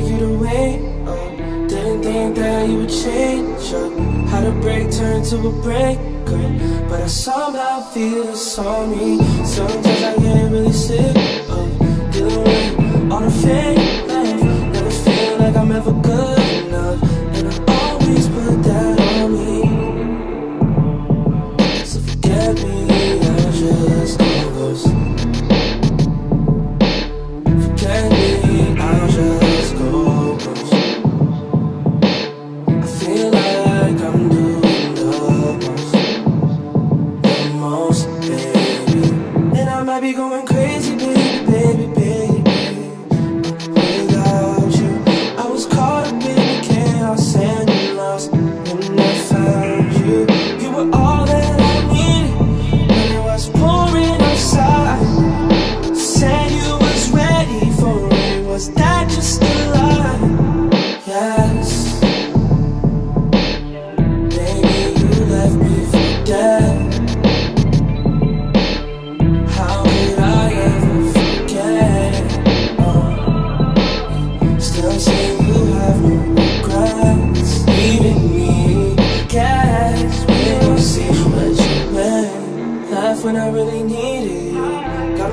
You to up. Didn't think that you would change up. How to break turn to a breaker. But I somehow feel it's on me. Sometimes I get really sick of dealing with all the fake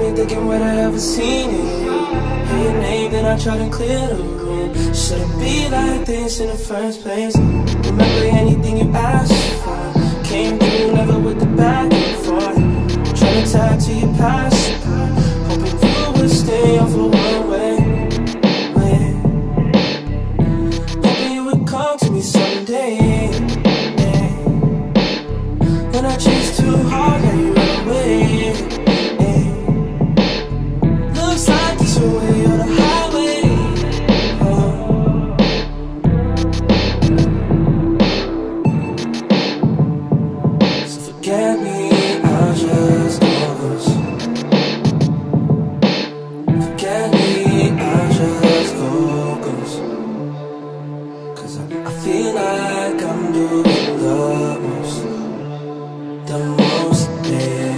only thinking when I ever seen in Hear your name, then I try to clear the room. Shouldn't be like this in the first place. Remember anything you asked for. Came through never with the back and forth. Trying to tie to your past, hoping you would stay on of one way. Hoping you would come to me someday. Yeah. I chase too hard, now you close. Yeah.